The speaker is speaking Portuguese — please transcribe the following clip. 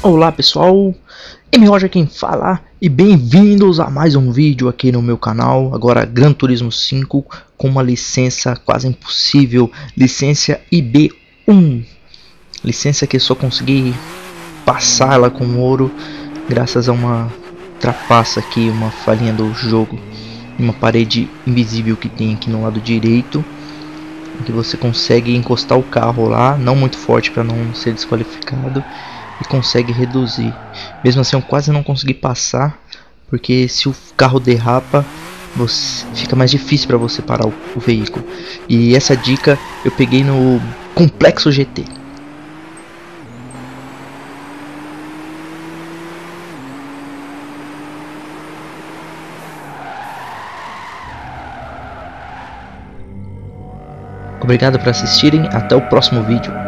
Olá pessoal, M. Roger quem fala e bem-vindos a mais um vídeo aqui no meu canal, agora Gran Turismo 5 com uma licença quase impossível, licença IB1 licença que só consegui passar ela com ouro graças a uma trapaça aqui, uma falhinha do jogo uma parede invisível que tem aqui no lado direito que você consegue encostar o carro lá, não muito forte para não ser desqualificado e consegue reduzir. Mesmo assim eu quase não consegui passar, porque se o carro derrapa, você, fica mais difícil para você parar o, o veículo. E essa dica eu peguei no Complexo GT. Obrigado por assistirem, até o próximo vídeo.